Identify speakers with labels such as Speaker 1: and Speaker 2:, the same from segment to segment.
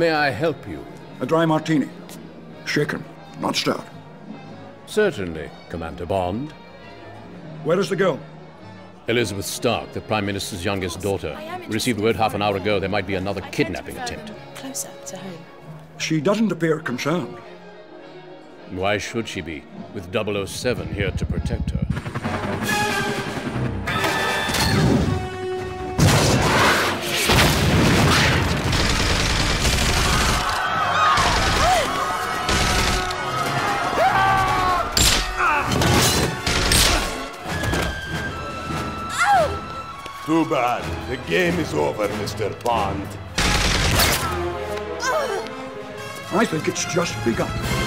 Speaker 1: May I help you?
Speaker 2: A dry martini. Shaken, not stirred.
Speaker 1: Certainly, Commander Bond.
Speaker 2: Where is the girl?
Speaker 1: Elizabeth Stark, the Prime Minister's youngest daughter. Received word half an hour ago there might be another kidnapping attempt.
Speaker 3: Closer to home.
Speaker 2: She doesn't appear concerned.
Speaker 1: Why should she be, with 007 here to protect her?
Speaker 4: Too bad. The game is over, Mr. Bond.
Speaker 2: I think it's just begun.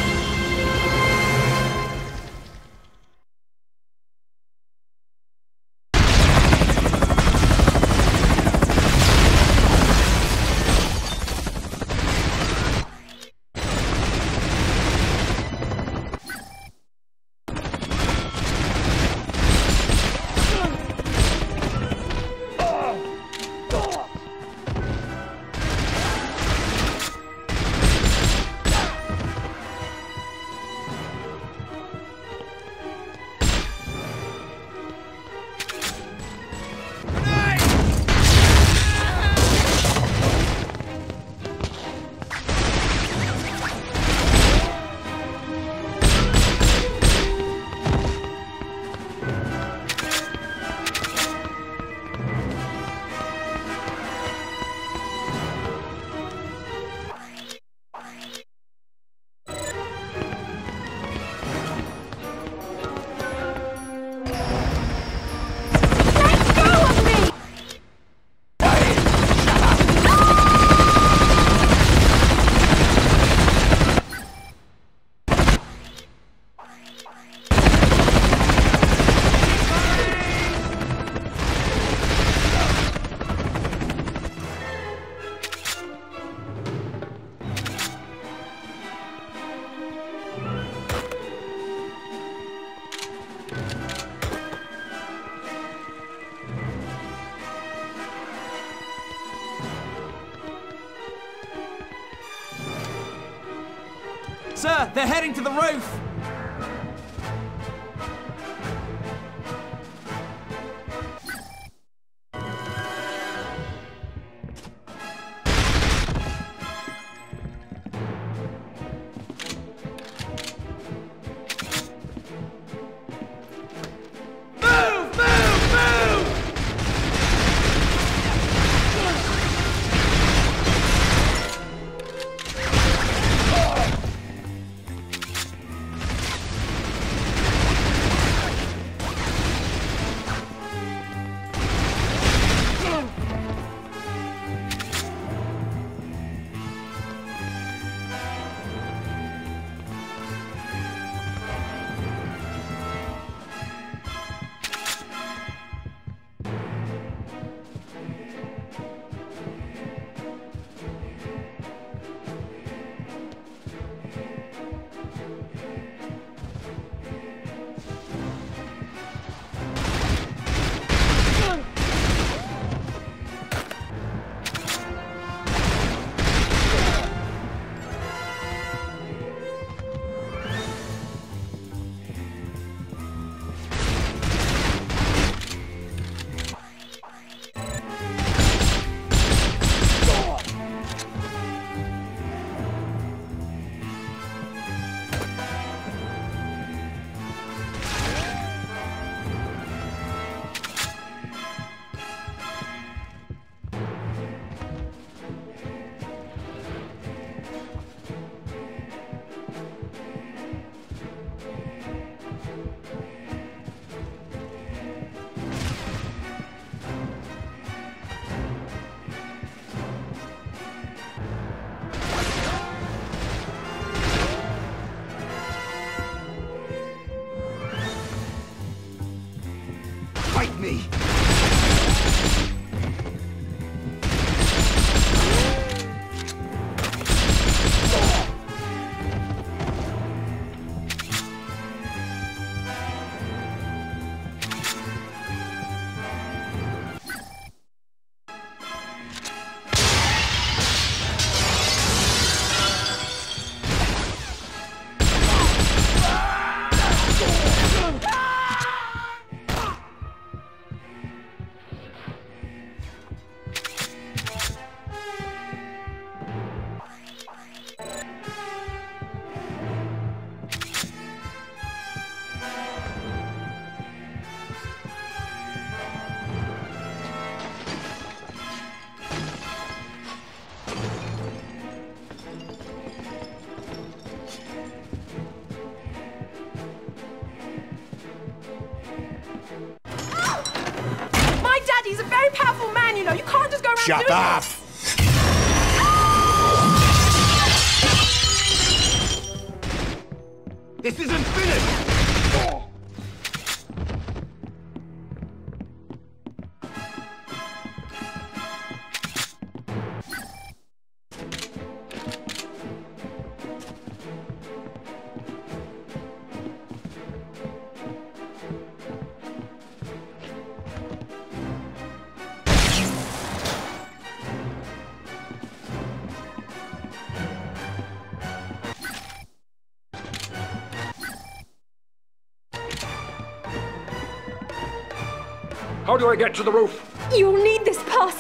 Speaker 5: Sir, they're heading to the roof!
Speaker 4: Shut up!
Speaker 5: This isn't finished!
Speaker 2: How do I get to the roof?
Speaker 3: You'll need this pass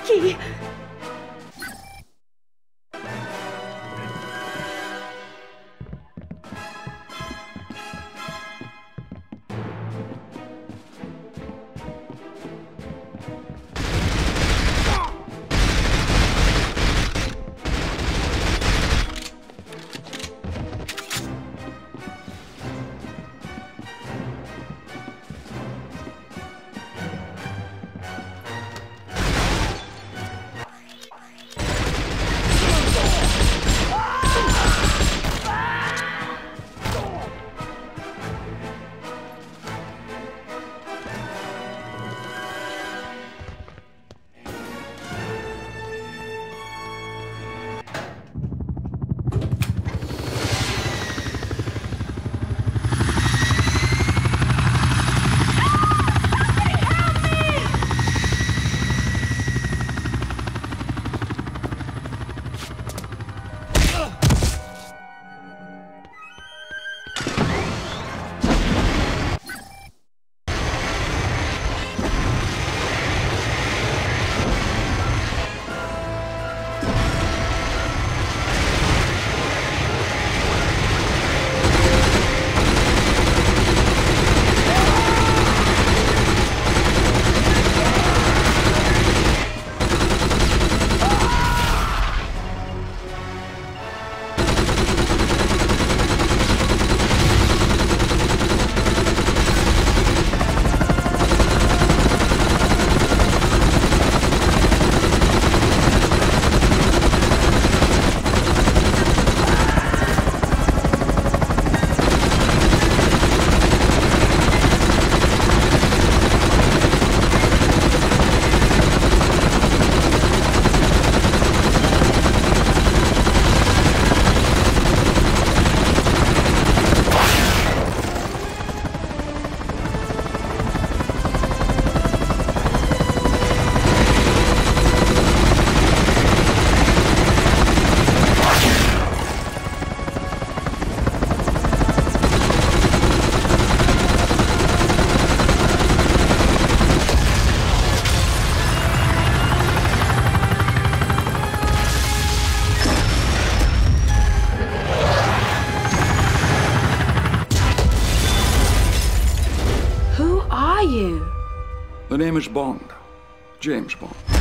Speaker 2: James Bond.